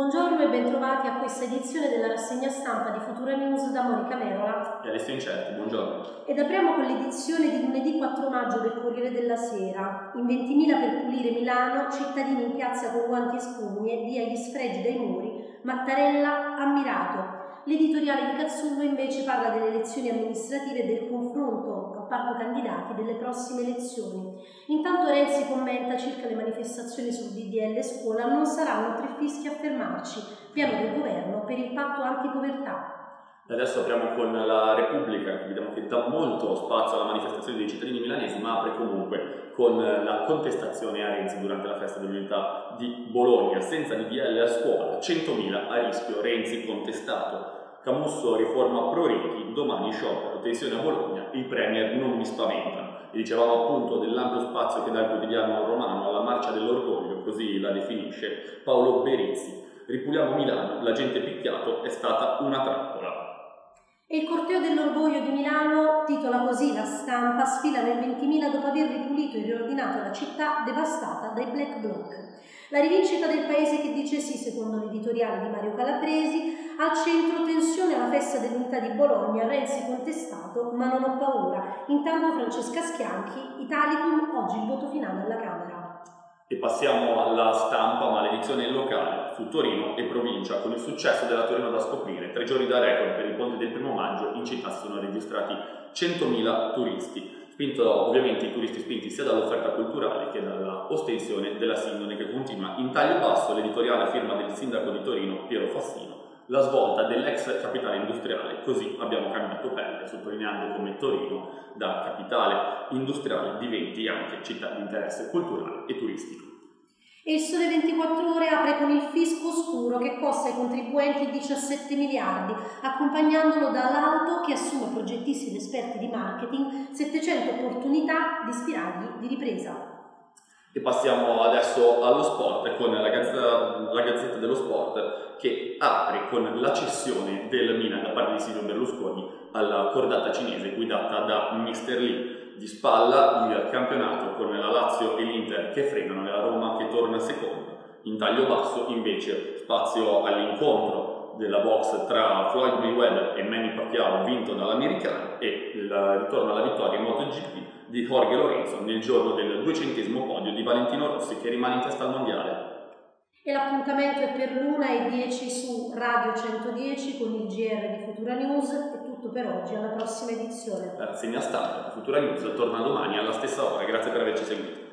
Buongiorno e bentrovati a questa edizione della rassegna stampa di Futura News da Monica Merola. E Alessio Incerti, buongiorno. Ed apriamo con l'edizione di lunedì 4 maggio del Corriere della Sera. In 20.000 per pulire Milano, cittadini in piazza con guanti e spugne, via gli sfregi dai muri, Mattarella ammirato. L'editoriale di Cazzullo invece parla delle elezioni amministrative e del confronto a parco candidati delle prossime elezioni. Intanto Renzi commenta circa le manifestazioni sul DDL scuola non saranno tre fischi a fermarci, piano del governo per il patto antipovertà. Adesso apriamo con la Repubblica, vediamo che dà molto spazio alla manifestazione dei cittadini milanesi, ma apre comunque con la contestazione a Renzi durante la festa dell'unità di Bologna, senza DDL a scuola, 100.000 a rischio, Renzi contestato. Camusso riforma pro reti, domani sciopero, tensione a Bologna, il Premier non mi spaventa. E dicevamo appunto dell'ampio spazio che dà il quotidiano romano alla marcia dell'orgoglio, così la definisce Paolo Berizzi. Ripuliamo Milano, la gente picchiato è stata una trappola. E il corteo dell'orgoglio di Milano, titola così la stampa, sfila nel 20.000 dopo aver ripulito e riordinato la città devastata dai black bloc. La rivincita del paese che dice sì, secondo l'editoriale di Mario Calabresi, al centro tensione alla festa dell'unità di Bologna, Renzi contestato, ma non ho paura. Intanto Francesca Schianchi, Italicum, oggi il voto finale alla Camera. E passiamo alla stampa, maledizione locale su Torino e provincia. Con il successo della Torino da scoprire, tre giorni da record per il ponte del primo maggio, in città si sono registrati 100.000 turisti. Spinto ovviamente i turisti spinti sia dall'offerta culturale che dalla ostensione della Sindone che continua in taglio basso l'editoriale firma del sindaco di Torino Piero Fassino la svolta dell'ex capitale industriale, così abbiamo cambiato pelle, sottolineando come Torino da capitale industriale diventi anche città di interesse culturale e turistico. E il Sole 24 Ore apre con il fisco oscuro che costa ai contribuenti 17 miliardi, accompagnandolo dall'auto che assume progettisti ed esperti di marketing 700 opportunità di spiragli di ripresa. E passiamo adesso allo sport con la Gazzetta, la Gazzetta, dello Sport che apre con la cessione del Milan da parte di Silvio Berlusconi alla cordata cinese guidata da Mr. Lee. Di spalla il campionato con la Lazio e l'Inter che frenano e la Roma che torna seconda. In taglio basso invece spazio all'incontro della box tra Floyd Mayweather e Manny Pacquiao vinto dall'americano e il ritorno alla vittoria in MotoGP di Jorge Lorenzo nel giorno del duecentesimo podio di Valentino Rossi che rimane in testa al mondiale. E l'appuntamento è per l'una e 10 su Radio 110 con il GR di Futura News. È tutto per oggi, alla prossima edizione. La rassegna stampa Futura News torna domani alla stessa ora. Grazie per averci seguito.